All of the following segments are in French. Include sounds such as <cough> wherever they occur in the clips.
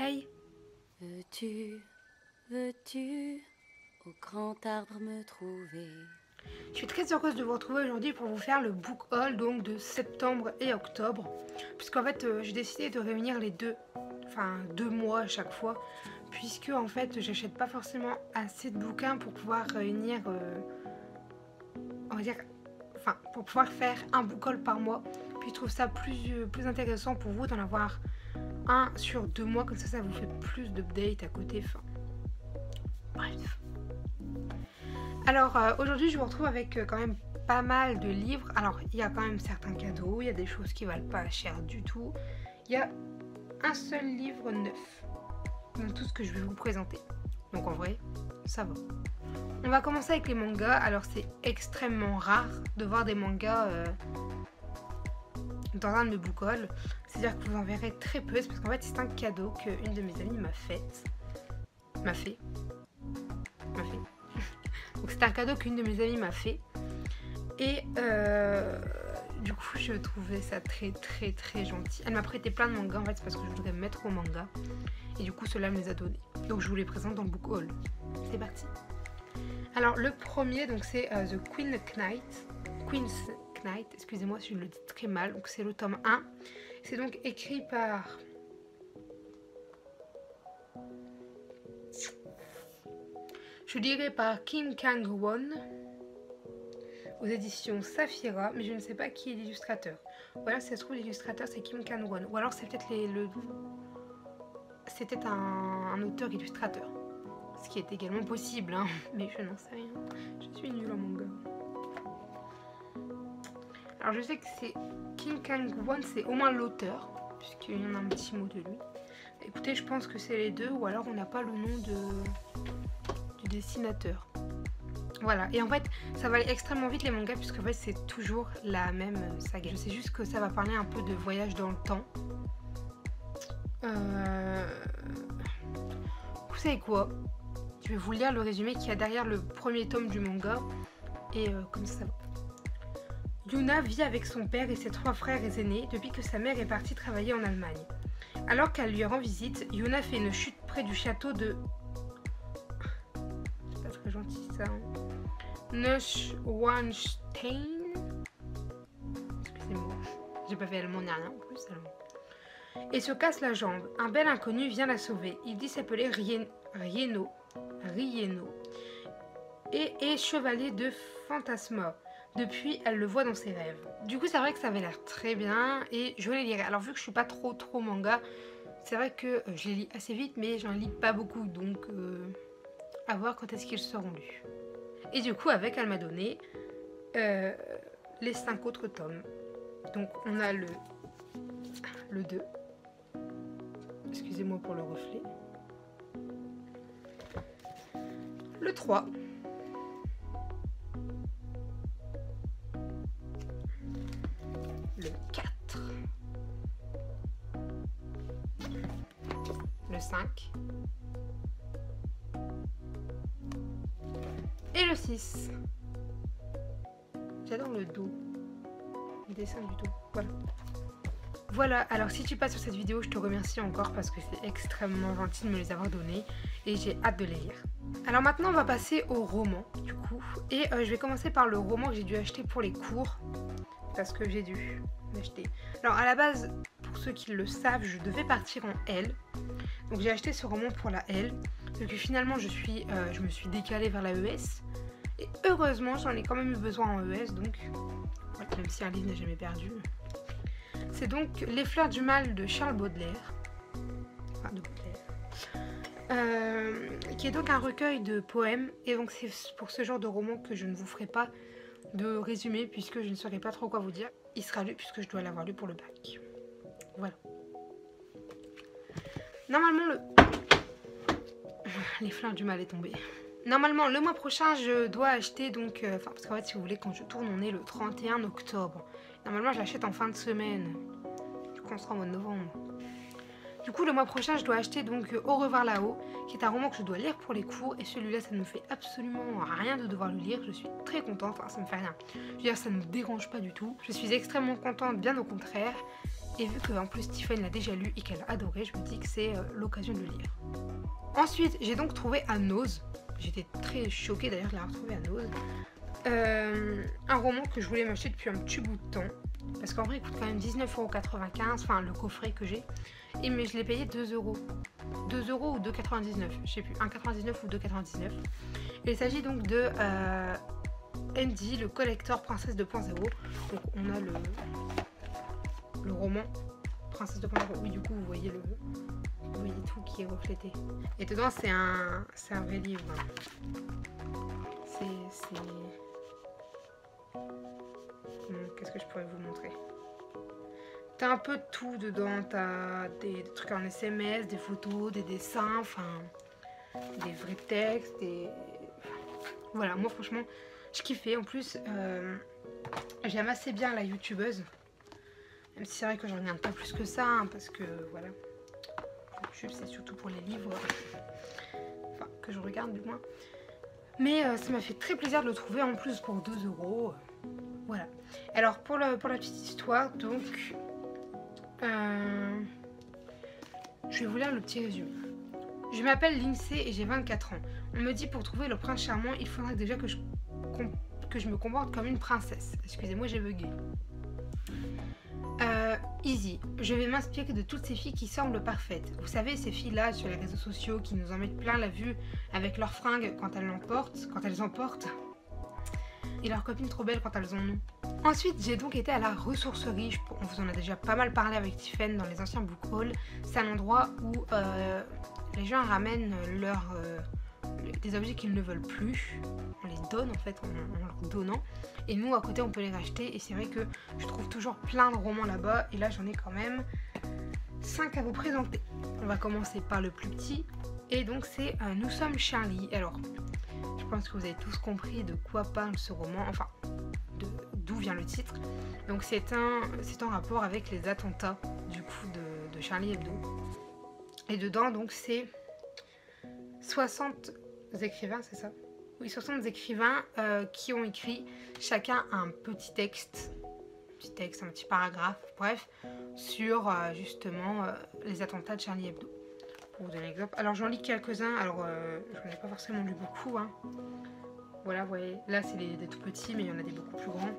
Hey Veux-tu, veux-tu au grand arbre me trouver? Je suis très heureuse de vous retrouver aujourd'hui pour vous faire le book haul donc de septembre et octobre. Puisqu'en fait euh, j'ai décidé de réunir les deux, enfin deux mois à chaque fois. Puisque en fait j'achète pas forcément assez de bouquins pour pouvoir réunir, euh, on va dire, enfin pour pouvoir faire un book haul par mois. Puis je trouve ça plus, euh, plus intéressant pour vous d'en avoir sur deux mois, comme ça ça vous fait plus d'updates à côté. Enfin, bref. Alors euh, aujourd'hui je vous retrouve avec euh, quand même pas mal de livres. Alors il y a quand même certains cadeaux, il y a des choses qui valent pas cher du tout. Il y a un seul livre neuf dans tout ce que je vais vous présenter. Donc en vrai, ça va. On va commencer avec les mangas. Alors c'est extrêmement rare de voir des mangas euh, dans un de mes hauls. C'est-à-dire que vous en verrez très peu. Parce qu'en fait c'est un cadeau qu'une de mes amies m'a fait. M'a fait. M'a fait. <laughs> Donc c'est un cadeau qu'une de mes amies m'a fait. Et euh, du coup je trouvais ça très très très gentil. Elle m'a prêté plein de mangas en fait c'est parce que je voudrais me mettre au manga. Et du coup cela me les a donnés. Donc je vous les présente dans le book haul. C'est parti. Alors le premier donc c'est euh, The Queen Knight. Queen's Excusez-moi si je le dis très mal. Donc c'est le tome 1. C'est donc écrit par Je dirais par Kim Kang-won aux éditions Safira, mais je ne sais pas qui est l'illustrateur. Ou alors si ça se trouve l'illustrateur c'est Kim Kang-won. Ou alors c'est peut-être le... C'était un, un auteur illustrateur. Ce qui est également possible, hein. <laughs> mais je n'en sais rien. Je suis nulle en manga. Alors je sais que c'est Kim Kang-won, c'est au moins l'auteur, puisqu'il y en a un petit mot de lui. Écoutez, je pense que c'est les deux, ou alors on n'a pas le nom du dessinateur. Voilà, et en fait, ça va aller extrêmement vite les mangas, puisque en fait, c'est toujours la même saga. Je sais juste que ça va parler un peu de voyage dans le temps. Euh... Vous savez quoi? Je vais vous lire le résumé qu'il y a derrière le premier tome du manga, et euh, comme ça. Yuna vit avec son père et ses trois frères aînés depuis que sa mère est partie travailler en Allemagne. Alors qu'elle lui rend visite, Yuna fait une chute près du château de... <sighs> C'est pas très gentil ça. Hein. Neuschwanstein Excusez-moi, j'ai pas fait allemand ni rien en plus. Et se casse la jambe. Un bel inconnu vient la sauver. Il dit s'appeler Rien... Rieno. Rieno. Et est chevalier de Fantasma. Depuis, elle le voit dans ses rêves. Du coup, c'est vrai que ça avait l'air très bien et je les lirai. Alors, vu que je suis pas trop trop manga, c'est vrai que euh, je les lis assez vite, mais j'en lis pas beaucoup. Donc, euh, à voir quand est-ce qu'ils seront lus. Et du coup, avec, elle m'a donné euh, les 5 autres tomes. Donc, on a le, le 2. Excusez-moi pour le reflet. Le 3. 5 et le 6. J'adore le dos, le dessin du dos, voilà. Voilà, alors si tu passes sur cette vidéo, je te remercie encore parce que c'est extrêmement gentil de me les avoir donnés et j'ai hâte de les lire. Alors maintenant, on va passer au roman, du coup. Et euh, je vais commencer par le roman que j'ai dû acheter pour les cours parce que j'ai dû l'acheter. Alors à la base, pour ceux qui le savent, je devais partir en L. Donc j'ai acheté ce roman pour la L. Donc finalement, je, suis, euh, je me suis décalée vers la ES. Et heureusement, j'en ai quand même eu besoin en ES. Donc, même si un livre n'est jamais perdu. C'est donc Les fleurs du mal de Charles Baudelaire. Enfin, de Baudelaire. Euh, qui est donc un recueil de poèmes. Et donc c'est pour ce genre de roman que je ne vous ferai pas de résumé puisque je ne saurais pas trop quoi vous dire. Il sera lu puisque je dois l'avoir lu pour le bac. Voilà. Normalement le... Les fleurs du mal est tombé. Normalement le mois prochain je dois acheter donc... Euh, enfin parce qu'en fait si vous voulez quand je tourne on est le 31 octobre. Normalement je l'achète en fin de semaine. Du coup on sera en mois de novembre. Du coup, le mois prochain, je dois acheter donc Au revoir là-haut, qui est un roman que je dois lire pour les cours. Et celui-là, ça ne me fait absolument rien de devoir le lire. Je suis très contente, enfin, ça me fait rien. Je veux dire, ça ne me dérange pas du tout. Je suis extrêmement contente, bien au contraire. Et vu que en plus Stephen l'a déjà lu et qu'elle a adoré, je me dis que c'est euh, l'occasion de le lire. Ensuite, j'ai donc trouvé à Nose. J'étais très choquée d'ailleurs de l'avoir trouvé à Nose. Euh, un roman que je voulais m'acheter depuis un petit bout de temps. Parce qu'en vrai, il coûte quand même 19,95€, enfin le coffret que j'ai. Et mais je l'ai payé 2 euros. 2 euros ou 2,99, je sais plus, 1,99 ou 2,99. Il s'agit donc de euh, Andy, le collector Princesse 2.0. Donc on a le, le roman Princesse 2.0. Oui, du coup, vous voyez le, vous voyez tout qui est reflété. Et dedans, c'est un, c'est un vrai livre. C'est. Hmm, Qu'est-ce que je pourrais vous montrer? T'as un peu de tout dedans. T'as des, des trucs en SMS, des photos, des dessins, enfin, des vrais textes. Des... Voilà, moi franchement, je kiffais. En plus, euh, j'aime assez bien la youtubeuse. Même si c'est vrai que je regarde pas plus que ça, hein, parce que voilà. YouTube, c'est surtout pour les livres. Enfin, que je regarde du moins. Mais euh, ça m'a fait très plaisir de le trouver en plus pour 2 euros. Voilà. Alors, pour, la petite histoire, donc. euh, je vais vous lire le petit résumé. Je m'appelle Lindsay et j'ai 24 ans. On me dit pour trouver le prince charmant, il faudra déjà que je, que je me comporte comme une princesse. Excusez-moi, j'ai bugué. Je vais m'inspirer de toutes ces filles qui semblent parfaites. Vous savez, ces filles-là sur les réseaux sociaux qui nous en mettent plein la vue avec leurs fringues quand elles l'emportent, quand elles emportent, et leurs copines trop belles quand elles en ont. Ensuite, j'ai donc été à la ressourcerie. On vous en a déjà pas mal parlé avec Tiffen dans les anciens book hauls. C'est un endroit où euh, les gens ramènent leurs euh, des objets qu'ils ne veulent plus. On les donne en fait en, leur donnant. Et nous, à côté, on peut les racheter. Et c'est vrai que je trouve toujours plein de romans là-bas. Et là, j'en ai quand même 5 à vous présenter. On va commencer par le plus petit. Et donc, c'est euh, Nous sommes Charlie. Alors, je pense que vous avez tous compris de quoi parle ce roman. Enfin, d'où vient le titre. Donc, c'est un, en rapport avec les attentats du coup de, de Charlie Hebdo. Et dedans, donc, c'est 60 écrivains, c'est ça? Oui, 60 écrivains euh, qui ont écrit chacun un petit texte, un petit texte, un petit paragraphe, bref, sur euh, justement euh, les attentats de Charlie Hebdo. Pour vous donner un exemple. Alors j'en lis quelques-uns, alors euh, j'en ai pas forcément lu beaucoup. hein. Voilà, vous voyez, là c'est des, des tout petits, mais il y en a des beaucoup plus grands.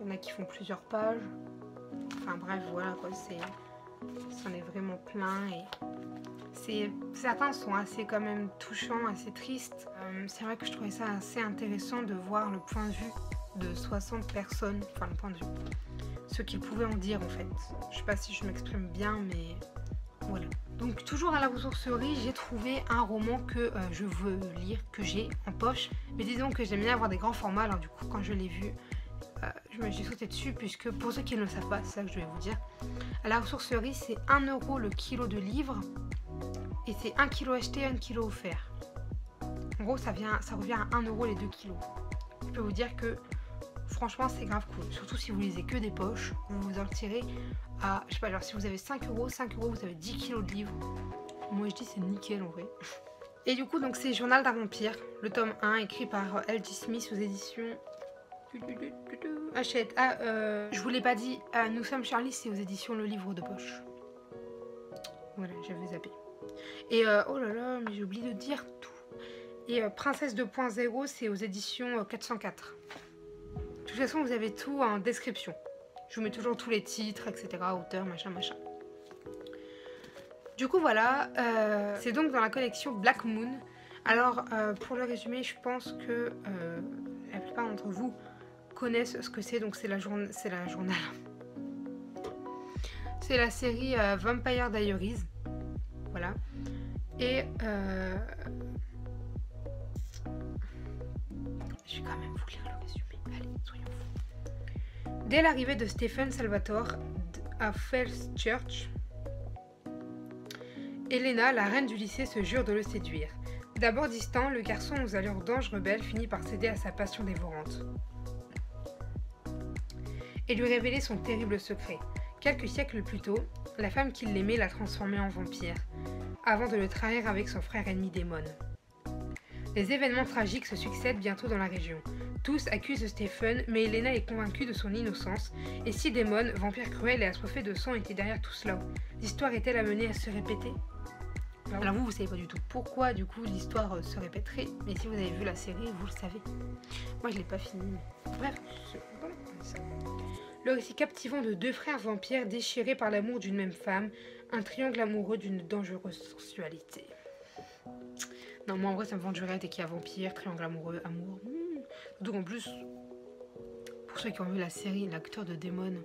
Il y en a qui font plusieurs pages. Enfin bref, voilà quoi, c'est. C'en est vraiment plein et certains sont assez quand même touchants, assez tristes. Euh, c'est vrai que je trouvais ça assez intéressant de voir le point de vue de 60 personnes, enfin le point de vue, ce qu'ils pouvaient en dire en fait. Je sais pas si je m'exprime bien, mais voilà. Donc toujours à la ressourcerie, j'ai trouvé un roman que euh, je veux lire, que j'ai en poche. Mais disons que j'aime bien avoir des grands formats, alors du coup quand je l'ai vu, euh, je me suis sauté dessus puisque pour ceux qui ne le savent pas, c'est ça que je vais vous dire. À la ressourcerie, c'est 1 euro le kilo de livres et c'est 1 kg acheté, 1 kg offert. En gros, ça, vient, ça revient à 1 euro les 2 kilos. Je peux vous dire que franchement, c'est grave cool. Surtout si vous lisez que des poches, vous vous en tirez à, je sais pas, genre si vous avez 5 euros, 5 euros, vous avez 10 kilos de livres. Moi, je dis c'est nickel en vrai. Et du coup, donc c'est Journal d'un vampire, le tome 1, écrit par L.G. Smith aux éditions. Achète. Ah, euh, je vous l'ai pas dit, ah, Nous sommes Charlie, c'est aux éditions Le Livre de Poche. Voilà, j'avais zappé. Et euh, oh là là, mais j'ai oublié de dire tout. Et euh, Princesse 2.0, c'est aux éditions euh, 404. De toute façon, vous avez tout en description. Je vous mets toujours tous les titres, etc., auteurs, machin, machin. Du coup, voilà. euh, c'est donc dans la collection Black Moon. Alors, euh, pour le résumé, je pense que euh, la plupart d'entre vous connaissent ce que c'est. Donc, c'est la, c'est la journal. C'est la série euh, Vampire Diaries. Et euh, je vais quand même vous lire le résumé. Allez, soyons fous. Dès l'arrivée de Stephen Salvatore à Falls Church, Elena, la reine du lycée, se jure de le séduire. D'abord distant, le garçon aux allures d'ange rebelle finit par céder à sa passion dévorante et lui révéler son terrible secret. Quelques siècles plus tôt, la femme qui l'aimait l'a transformé en vampire, avant de le trahir avec son frère ennemi démon. Les événements tragiques se succèdent bientôt dans la région. Tous accusent Stephen, mais Elena est convaincue de son innocence. Et si Damon, vampire cruel et assoiffé de sang, était derrière tout cela L'histoire est-elle amenée à se répéter? Alors vous, vous savez pas du tout pourquoi du coup l'histoire euh, se répéterait, mais si vous avez vu la série, vous le savez. Moi je l'ai pas fini. Bref, Le récit captivant de deux frères vampires déchirés par l'amour d'une même femme, un triangle amoureux d'une dangereuse sensualité. Non, moi en vrai ça me vend du rêve dès qu'il y a vampire, triangle amoureux, amour. Hmm. Donc en plus, pour ceux qui ont vu la série, l'acteur de Démon,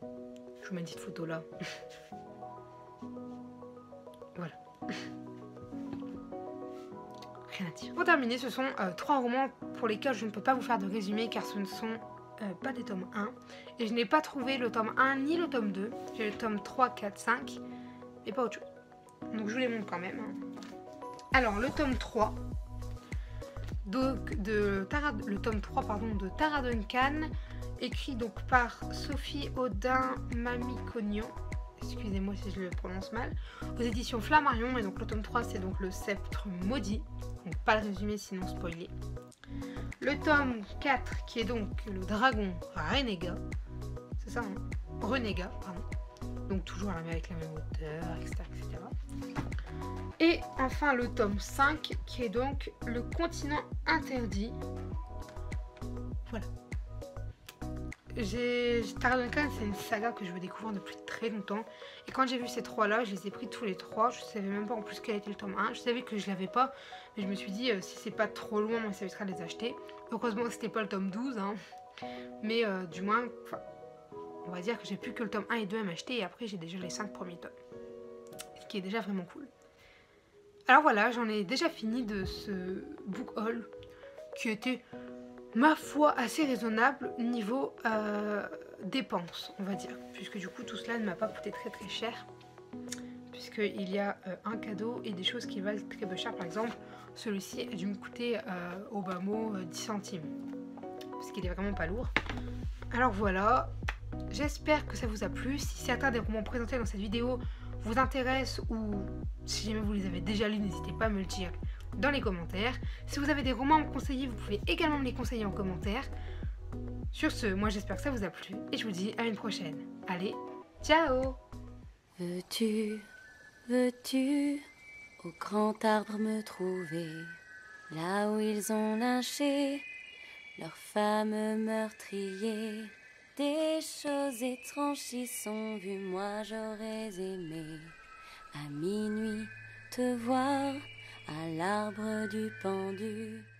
je vous mets une petite photo là. <laughs> Voilà. <laughs> Rien à dire. Pour terminer, ce sont euh, trois romans pour lesquels je ne peux pas vous faire de résumé car ce ne sont euh, pas des tomes 1. Et je n'ai pas trouvé le tome 1 ni le tome 2. J'ai le tome 3, 4, 5, et pas autre chose. Donc je vous les montre quand même. Hein. Alors, le tome 3, donc de Tara, le tome 3 pardon, de Tara Duncan, écrit donc par Sophie Audin Mamicognon excusez-moi si je le prononce mal, aux éditions Flammarion. Et donc le tome 3, c'est donc le sceptre maudit. Donc pas le résumé sinon spoilé. Le tome 4, qui est donc le dragon Renégat. C'est ça, hein Renégat, pardon. Donc toujours avec la même hauteur, etc. Et enfin le tome 5, qui est donc le continent interdit. Voilà. J'ai Duncan, c'est une saga que je veux découvrir depuis très longtemps. Et quand j'ai vu ces trois-là, je les ai pris tous les trois. Je savais même pas en plus quel était le tome 1. Je savais que je l'avais pas, mais je me suis dit, euh, si c'est pas trop loin, moi ça évitera de les acheter. Heureusement, c'était pas le tome 12, hein. mais euh, du moins, on va dire que j'ai plus que le tome 1 et 2 à m'acheter. Et après, j'ai déjà les 5 premiers tomes. Ce qui est déjà vraiment cool. Alors voilà, j'en ai déjà fini de ce book haul qui était ma foi, assez raisonnable niveau euh, dépenses, on va dire. Puisque du coup, tout cela ne m'a pas coûté très très cher. Puisqu'il y a euh, un cadeau et des choses qui valent très peu cher. Par exemple, celui-ci a dû me coûter euh, au bas mot 10 centimes. Parce qu'il est vraiment pas lourd. Alors voilà, j'espère que ça vous a plu. Si certains des romans présentés dans cette vidéo vous intéressent ou si jamais vous les avez déjà lus, n'hésitez pas à me le dire dans les commentaires. Si vous avez des romans à me conseiller, vous pouvez également me les conseiller en commentaire. Sur ce, moi j'espère que ça vous a plu et je vous dis à une prochaine. Allez, ciao Veux-tu, veux-tu au grand arbre me trouver Là où ils ont lynché leurs femmes meurtriers Des choses étranges y sont vues, moi j'aurais aimé à minuit te voir à l'arbre du pendu.